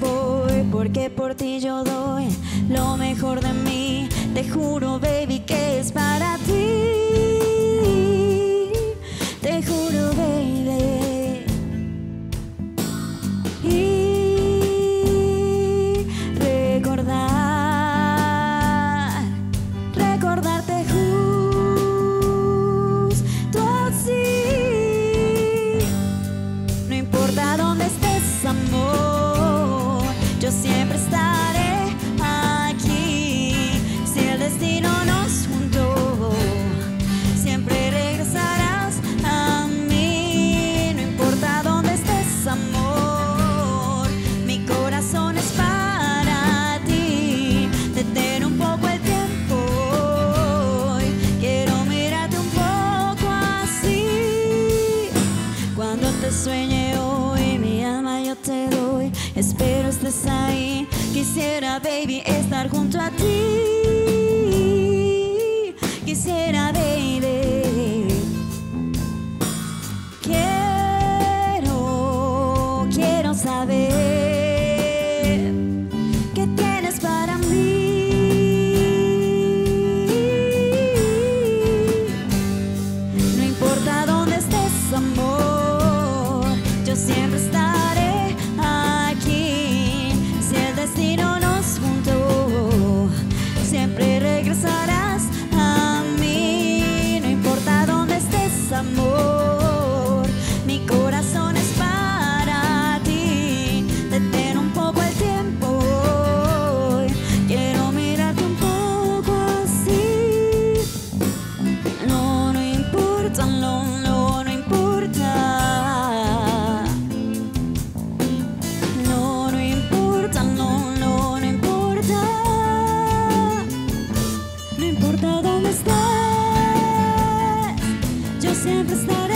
voy, porque por ti yo doy lo mejor de mí. Te juro, baby, que es para ti. Sueñe hoy, mi alma yo te doy. Espero estés ahí. Quisiera, baby, estar junto a ti. Quisiera, baby. Quiero, quiero saber siempre estaré No importa no importa dónde estás, yo siempre estaré.